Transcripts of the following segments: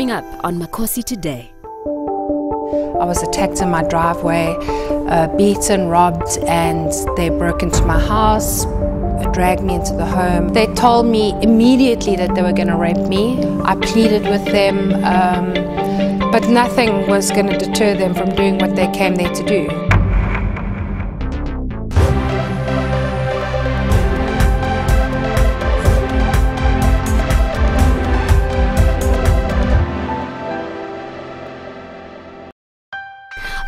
coming up on Makosi today. I was attacked in my driveway, uh, beaten, robbed, and they broke into my house, dragged me into the home. They told me immediately that they were going to rape me. I pleaded with them, um, but nothing was going to deter them from doing what they came there to do.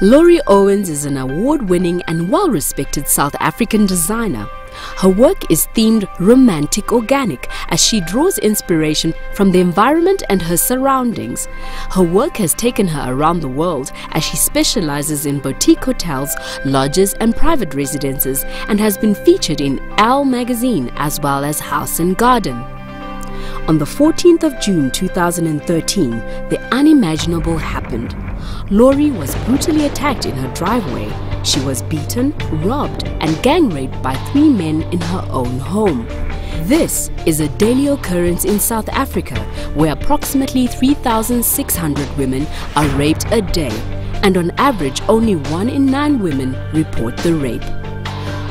Laurie Owens is an award winning and well respected South African designer. Her work is themed romantic organic as she draws inspiration from the environment and her surroundings. Her work has taken her around the world as she specializes in boutique hotels, lodges, and private residences and has been featured in Elle magazine as well as House and Garden. On the 14th of June 2013, the unimaginable happened. Laurie was brutally attacked in her driveway. She was beaten, robbed, and gang raped by three men in her own home. This is a daily occurrence in South Africa where approximately 3,600 women are raped a day, and on average, only one in nine women report the rape.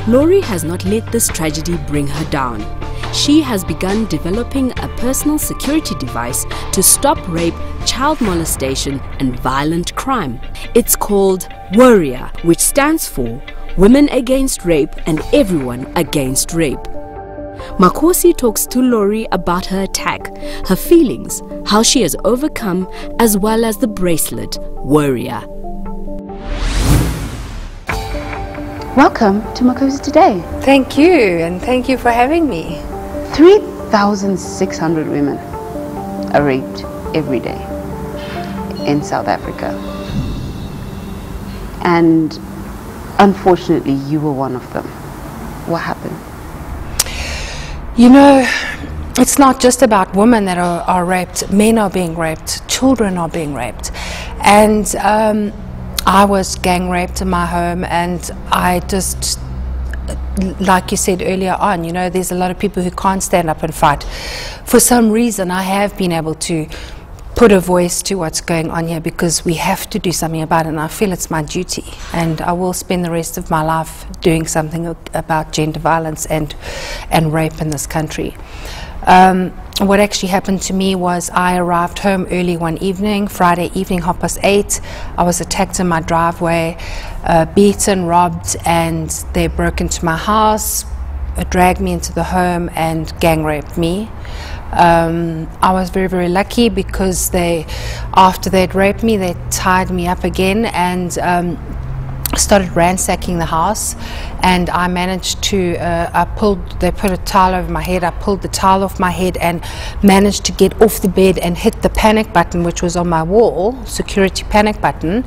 Laurie has not let this tragedy bring her down she has begun developing a personal security device to stop rape, child molestation, and violent crime. It's called Warrior, which stands for Women Against Rape and Everyone Against Rape. Makosi talks to Laurie about her attack, her feelings, how she has overcome, as well as the bracelet, Warrior. Welcome to Makosi Today. Thank you, and thank you for having me. 3,600 women are raped every day in South Africa. And unfortunately, you were one of them. What happened? You know, it's not just about women that are, are raped, men are being raped, children are being raped. And um, I was gang raped in my home, and I just like you said earlier on, you know, there's a lot of people who can't stand up and fight. For some reason, I have been able to put a voice to what's going on here because we have to do something about it, and I feel it's my duty. And I will spend the rest of my life doing something about gender violence and, and rape in this country. Um, what actually happened to me was I arrived home early one evening, Friday evening, half past eight. I was attacked in my driveway, uh, beaten, robbed, and they broke into my house, uh, dragged me into the home, and gang raped me. Um, I was very, very lucky because they, after they'd raped me, they tied me up again and um, started ransacking the house and I managed to uh, I pulled they put a towel over my head. I pulled the towel off my head and managed to get off the bed and hit the panic button which was on my wall security panic button.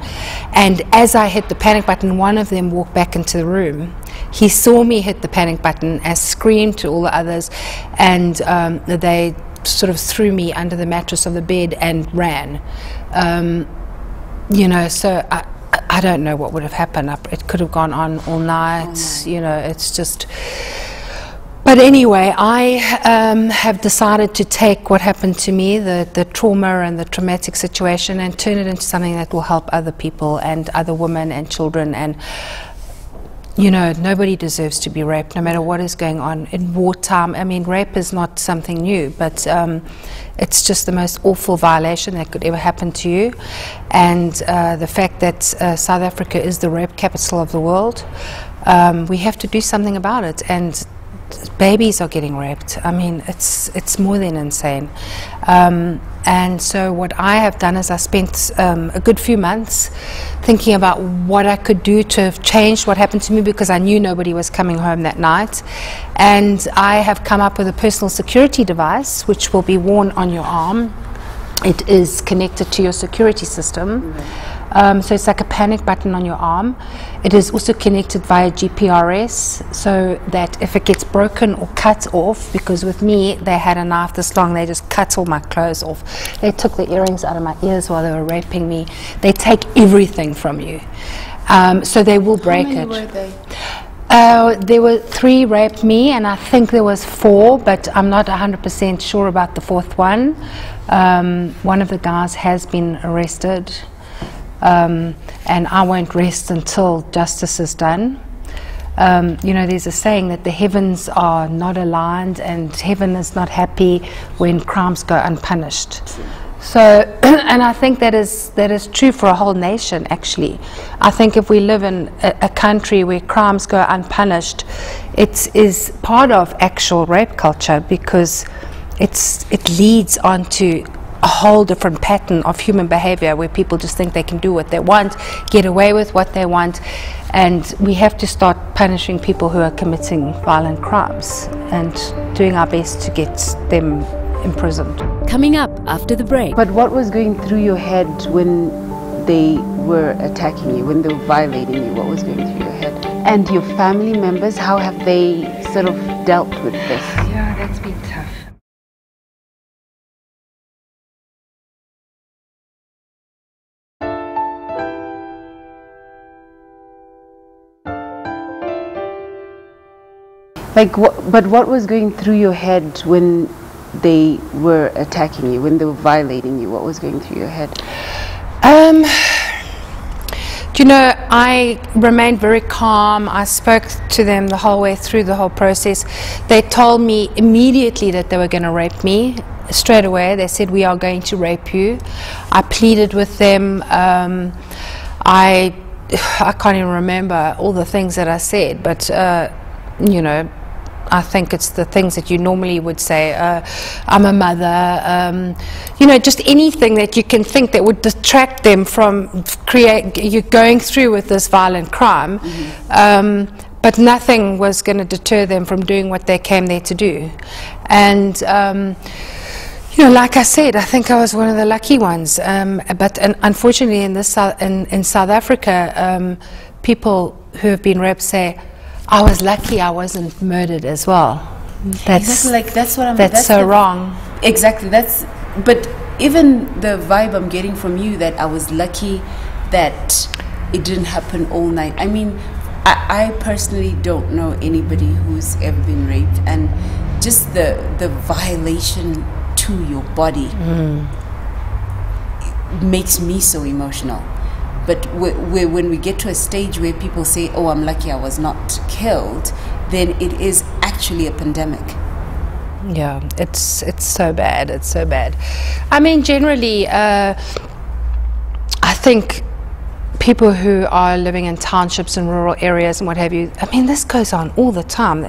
And as I hit the panic button one of them walked back into the room. He saw me hit the panic button and screamed to all the others and um, they sort of threw me under the mattress of the bed and ran. Um, you know so I, I don't know what would have happened. It could have gone on all night. Oh you know, it's just. But anyway, I um, have decided to take what happened to me, the, the trauma and the traumatic situation, and turn it into something that will help other people and other women and children and you know, nobody deserves to be raped, no matter what is going on in wartime. I mean, rape is not something new, but um, it's just the most awful violation that could ever happen to you. And uh, the fact that uh, South Africa is the rape capital of the world, um, we have to do something about it. And babies are getting raped. I mean, it's it's more than insane. Um, and so what I have done is I spent um, a good few months thinking about what I could do to have changed what happened to me because I knew nobody was coming home that night. And I have come up with a personal security device which will be worn on your arm. It is connected to your security system. Mm -hmm um, so it's like a panic button on your arm. It is also connected via GPRS so that if it gets broken or cut off, because with me they had a knife this long, they just cut all my clothes off. They took the earrings out of my ears while they were raping me. They take everything from you. Um, so they will break How many it. Were they? Uh, there were three raped me, and I think there was four, but I'm not 100% sure about the fourth one. Um, one of the guys has been arrested, um, and I won't rest until justice is done. Um, you know, there's a saying that the heavens are not aligned, and heaven is not happy when crimes go unpunished. So, and I think that is that is true for a whole nation. Actually, I think if we live in a, a country where crimes go unpunished, it is part of actual rape culture because it's it leads on to a whole different pattern of human behavior where people just think they can do what they want, get away with what they want, and we have to start punishing people who are committing violent crimes and doing our best to get them imprisoned. Coming up after the break. But what was going through your head when they were attacking you, when they were violating you? What was going through your head? And your family members, how have they sort of dealt with this? Yeah, that's been tough. Like, what, but what was going through your head when they were attacking you, when they were violating you? What was going through your head? Um, do you know, I remained very calm. I spoke to them the whole way through the whole process. They told me immediately that they were going to rape me. Straight away, they said, We are going to rape you. I pleaded with them. Um, I, I can't even remember all the things that I said, but, uh, you know, I think it's the things that you normally would say. Uh, I'm a mother. Um, you know, just anything that you can think that would detract them from create you going through with this violent crime. Mm-hmm. Um, but nothing was going to deter them from doing what they came there to do. And um, you know, like I said, I think I was one of the lucky ones. Um, but unfortunately, in this in, in South Africa, um, people who have been raped say I was lucky I wasn't murdered as well. That's exactly like that's what I'm. That's, that's so the, wrong. Exactly. That's but even the vibe I'm getting from you that I was lucky that it didn't happen all night. I mean, I, I personally don't know anybody who's ever been raped, and just the the violation to your body mm. makes me so emotional but when we get to a stage where people say, oh, I'm lucky I was not killed, then it is actually a pandemic. Yeah, it's it's so bad. It's so bad. I mean, generally, uh, I think people who are living in townships and rural areas and what have you. I mean, this goes on all the time.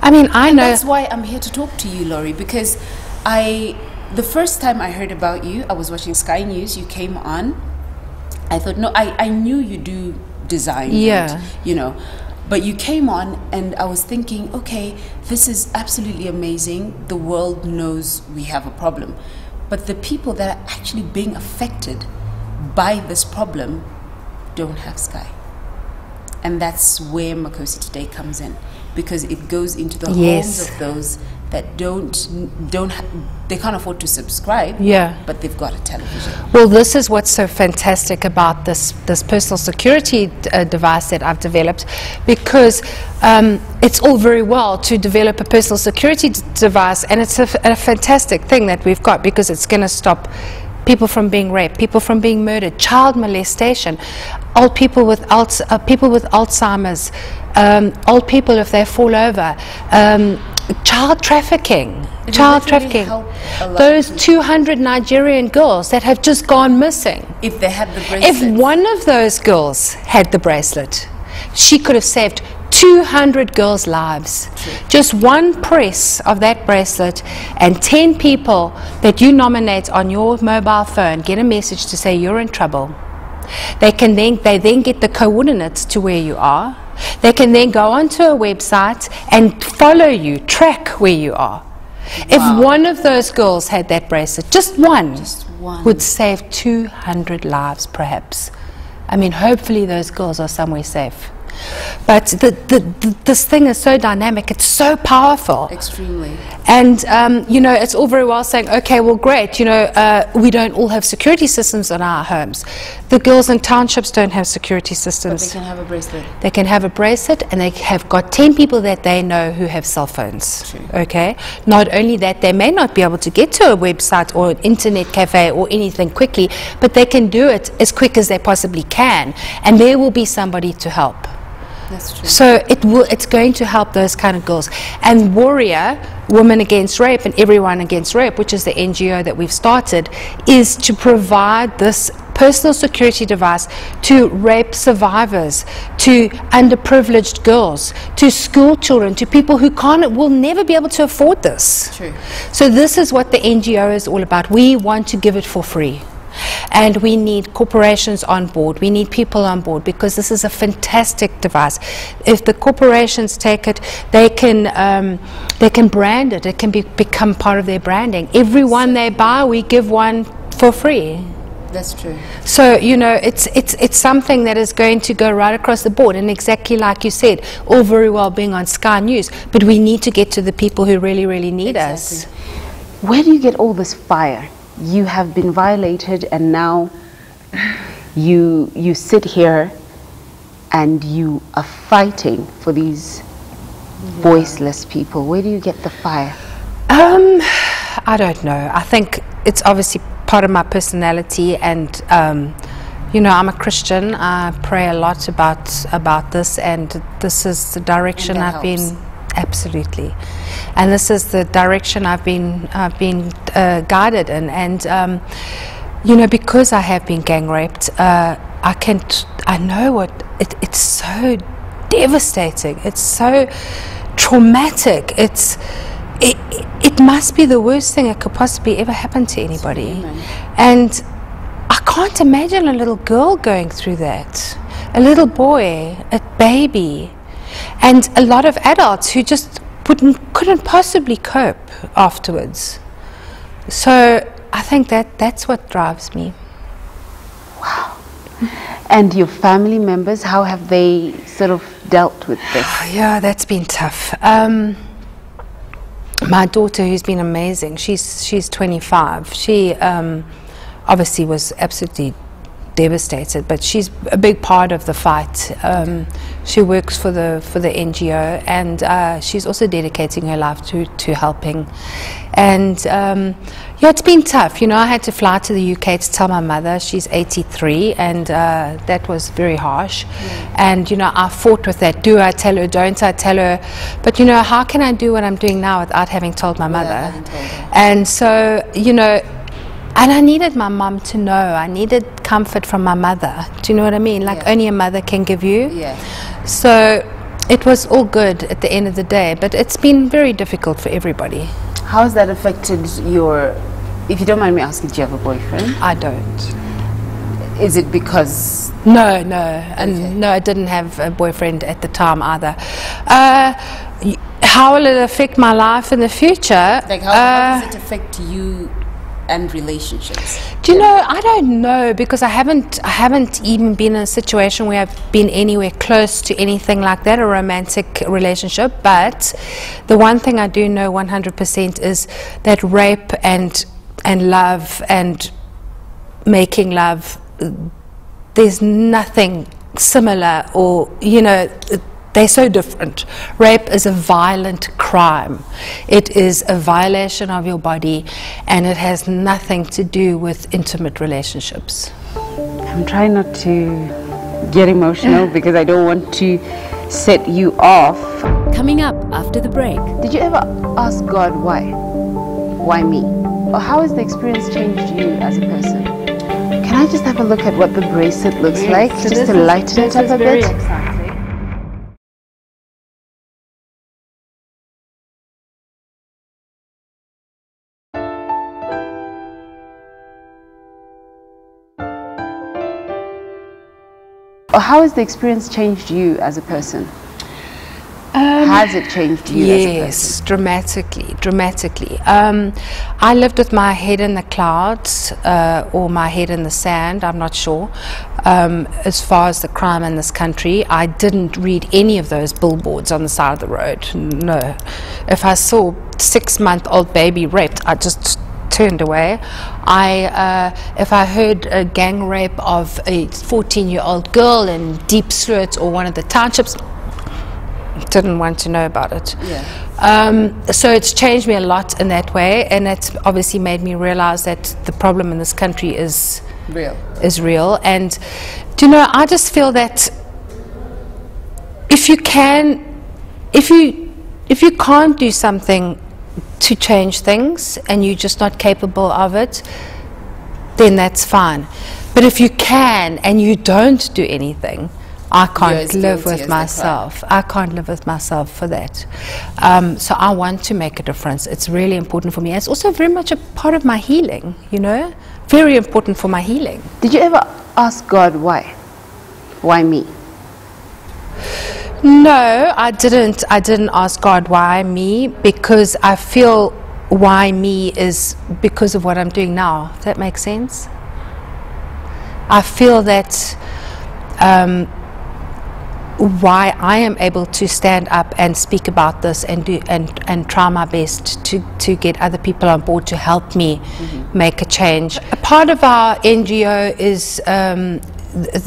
I mean, I and know. That's why I'm here to talk to you, Laurie, because I. The first time I heard about you, I was watching Sky News. You came on, I thought, no, I, I knew you do design. Yeah. And, you know, but you came on and I was thinking, okay, this is absolutely amazing. The world knows we have a problem. But the people that are actually being affected by this problem don't have Sky. And that's where Makosi Today comes in because it goes into the yes. homes of those that don't don't they can't afford to subscribe yeah. but they've got a television. Well this is what's so fantastic about this this personal security uh, device that I've developed because um, it's all very well to develop a personal security device and it's a, a fantastic thing that we've got because it's going to stop people from being raped, people from being murdered, child molestation, old people with, uh, people with Alzheimer's, um, old people if they fall over, um, child trafficking. It child trafficking. Those 200 Nigerian girls that have just gone missing. If they had the bracelet. If one of those girls had the bracelet, she could have saved 200 girls' lives. True. Just one press of that bracelet, and 10 people that you nominate on your mobile phone get a message to say you're in trouble. They can then they then get the coordinates to where you are they can then go onto a website and follow you, track where you are. Wow. If one of those girls had that bracelet, just one, just one, would save 200 lives perhaps. I mean, hopefully those girls are somewhere safe. But the, the, the, this thing is so dynamic, it's so powerful. Extremely. And, um, you know, it's all very well saying, okay, well, great, you know, uh, we don't all have security systems in our homes. The girls in townships don't have security But systems. they can have a bracelet. They can have a bracelet and they have got 10 people that they know who have cell phones. True. Okay? Not only that, they may not be able to get to a website or an internet cafe or anything quickly, but they can do it as quick as they possibly can. And there will be somebody to help. That's true. So it will, it's going to help those kind of girls. And Warrior, Women Against Rape and Everyone Against Rape, which is the NGO that we've started, is to provide this personal security device to rape survivors, to underprivileged girls, to school children, to people who can't, will never be able to afford this. True. So this is what the NGO is all about. We want to give it for free. And we need corporations on board. We need people on board because this is a fantastic device. If the corporations take it, they can um, they can brand it. It can be, become part of their branding. Every one they buy, we give one for free. That's true. So you know, it's it's it's something that is going to go right across the board, and exactly like you said, all very well being on Sky News, but we need to get to the people who really, really need us. Where do you get all this fire? You have been violated and now you you sit here and you are fighting for these voiceless people. Where do you get the fire? Um, I don't know. I think it's obviously part of my personality, and um, you know, I'm a Christian. I pray a lot about about this, and this is the direction I've helps. been absolutely, and this is the direction I've been I've been uh, guided in, and um, you know, because I have been gang raped, uh, I can I know what it, it's so devastating. It's so traumatic. It's it, it- it must be the worst thing that could possibly ever happen to anybody. And I can't imagine a little girl going through that. A little boy, a baby, and a lot of adults who just wouldn't, couldn't possibly cope afterwards. So I think that that's what drives me. Wow. And your family members, how have they sort of dealt with this? Yeah, that's been tough. Um, my daughter, who's been amazing, she's she's 25. She um, obviously was absolutely devastated, but she's a big part of the fight. Um, she works for the for the NGO, and uh, she's also dedicating her life to to helping. And um, yeah, it's been tough. You know, I had to fly to the UK to tell my mother. She's 83, and uh, that was very harsh. And you know, I fought with that. Do I tell her? Don't I tell her? But you know, how can I do what I'm doing now without having told my mother? told. And so, you know, and I needed my mum to know. I needed comfort from my mother. Do you know what I mean? Like Yeah. only a mother can give you. Yeah. So it was all good at the end of the day, but it's been very difficult for everybody. How has that affected your, if you don't mind me asking, do you have a boyfriend? I don't. Is it because No, no, and Okay. no, I didn't have a boyfriend at the time either. Uh, how will it affect my life in the future? Like, how, Uh, how does it affect you and relationships? Do you know? I don't know because I haven't. I haven't even been in a situation where I've been anywhere close to anything like that, a romantic relationship. But the one thing I do know 100% is that rape and and love and making love, there's nothing similar, or you know. They're so different. Rape is a violent crime. It is a violation of your body and it has nothing to do with intimate relationships. I'm trying not to get emotional because I don't want to set you off. Coming up after the break. Did you ever ask God why? Why me? Or how has the experience changed you as a person? Can I just have a look at what the bracelet looks like, just to lighten it up a bit? Or how has the experience changed you as a person? Um, has it changed you? as a person? Yes, dramatically, dramatically. Um, I lived with my head in the clouds uh, or my head in the sand, I'm not sure. Um, as far as the crime in this country, I didn't read any of those billboards on the side of the road. No. If I saw six month old baby raped, I just turned away. I, uh, if I heard a gang rape of a 14 year old girl in Diepsloot or one of the townships, didn't want to know about it. Yeah. Um, so it's changed me a lot in that way, and it's obviously made me realize that the problem in this country is Real. is real. And do you know, I just feel that if you can, if you if you can't do something to change things, and you're just not capable of it, then that's fine. But if you can and you don't do anything, I can't live with myself. I can't live with myself for that. Um, so I want to make a difference. It's really important for me. It's also very much a part of my healing, you know? Very important for my healing. Did you ever ask God why? Why me? No, I didn't. I didn't ask God why me because I feel why me is because of what I'm doing now. Does that make sense? I feel that um, why I am able to stand up and speak about this and do and, and try my best to, to get other people on board to help me make a change. A part of our NGO is um,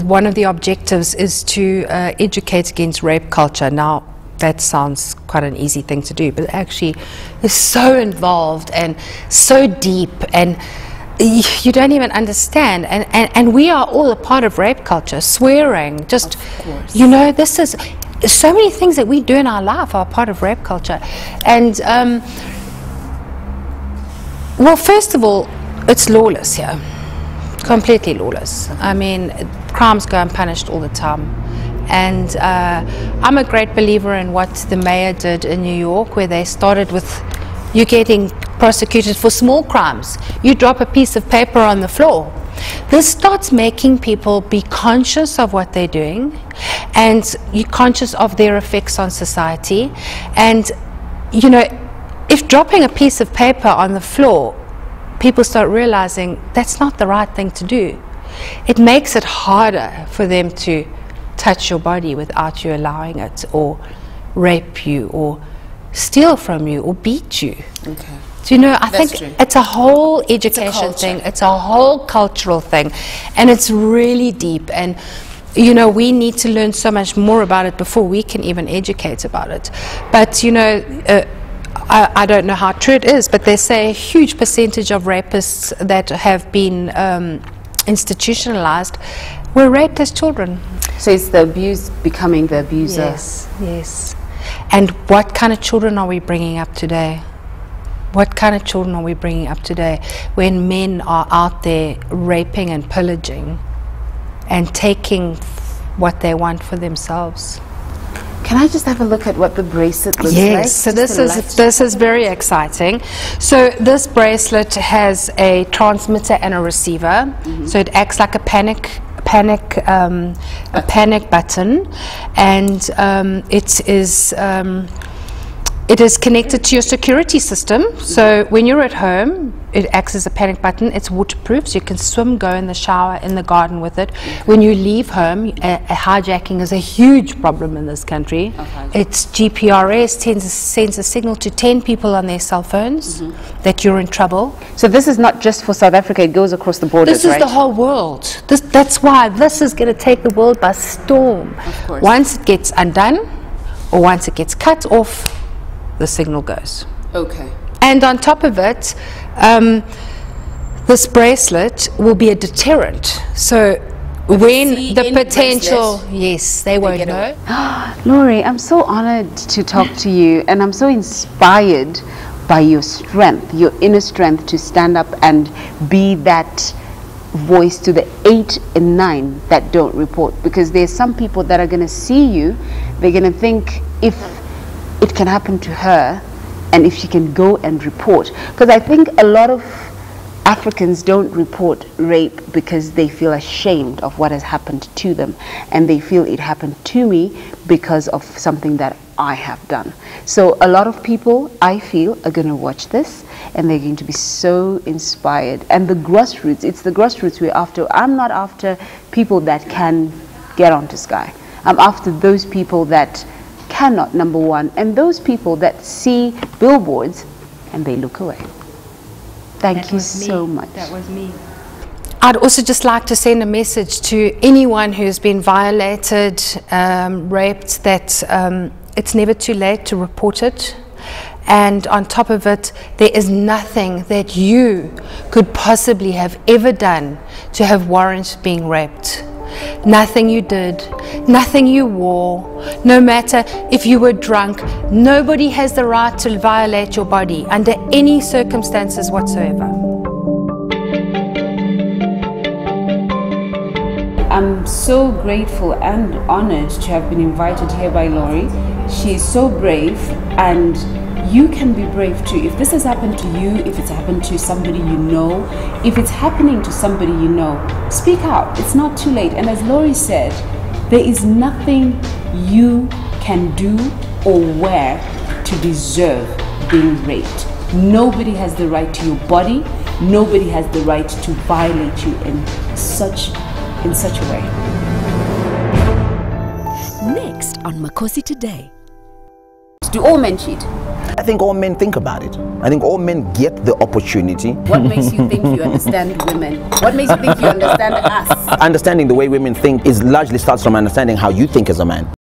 one of the objectives is to uh, educate against rape culture. Now, that sounds quite an easy thing to do, but actually, it's so involved and so deep and y- you don't even understand. And, and, and we are all a part of rape culture, swearing, just, you know, this is so many things that we do in our life are part of rape culture. And, um, well, first of all, it's lawless here, completely lawless. I mean, crimes go unpunished all the time. And uh, I'm a great believer in what the mayor did in New York, where they started with you getting prosecuted for small crimes. You drop a piece of paper on the floor. This starts making people be conscious of what they're doing and you're conscious of their effects on society. And, you know, if dropping a piece of paper on the floor, people start realizing that's not the right thing to do, it makes it harder for them to touch your body without you allowing it, or rape you, or steal from you, or beat you. Okay. Do you know, I That's think true. it's a whole education culture. thing, it's a whole cultural thing, and it's really deep. And, you know, we need to learn so much more about it before we can even educate about it. But, you know, uh, I, I don't know how true it is, but they say a huge percentage of rapists that have been um, institutionalized were raped as children. So it's the abuse becoming the abuser. Yes, yes. And what kind of children are we bringing up today? What kind of children are we bringing up today when men are out there raping and pillaging and taking what they want for themselves? Can I just have a look at what the bracelet looks like? Yes, so this is light- this is very exciting. So this bracelet has a transmitter and a receiver. So it acts like a panic panic um, a panic button, and um, it is. Um, it is connected to your security system. So when you're at home, it acts as a panic button. It's waterproof, so you can swim, go in the shower, in the garden with it. When you leave home, hijacking is a huge problem in this country. It's GPRS tends, sends a signal to 10 people on their cell phones mm-hmm. that you're in trouble. So this is not just for South Africa, it goes across the borders, This is right? the whole world. This, that's why this is going to take the world by storm. Once it gets undone, or once it gets cut off, the signal goes. Okay. And on top of it, um, this bracelet will be a deterrent. So when see the potential, bracelet, yes, they won't know. away. Laurie, I'm so honored to talk to you, and I'm so inspired by your strength, your inner strength to stand up and be that voice to the eight and nine that don't report. Because there's some people that are going to see you, they're going to think if it can happen to her, and if she can go and report. Because I think a lot of Africans don't report rape because they feel ashamed of what has happened to them and they feel it happened to me because of something that I have done. So a lot of people, I feel, are going to watch this and they're going to be so inspired. And the grassroots, it's the grassroots we're after. I'm not after people that can get onto Sky. I'm after those people that cannot, number one, and those people that see billboards and they look away. Thank That you was me. so much. That was me. I'd also just like to send a message to anyone who's been violated, um, raped, that um, it's never too late to report it. And on top of it, there is nothing that you could possibly have ever done to have warranted being raped. Nothing you did, nothing you wore, no matter if you were drunk, nobody has the right to violate your body under any circumstances whatsoever. I'm so grateful and honored to have been invited here by Laurie. She is so brave, and you can be brave too. If this has happened to you, if it's happened to somebody you know, if it's happening to somebody you know, speak out. It's not too late. And as Laurie said, there is nothing you can do or wear to deserve being raped. Nobody has the right to your body. Nobody has the right to violate you in such in such a way. Next on Makosi Today. Do all men cheat? I think all men think about it. I think all men get the opportunity. What makes you think you understand women? What makes you think you understand us? Understanding the way women think is largely starts from understanding how you think as a man.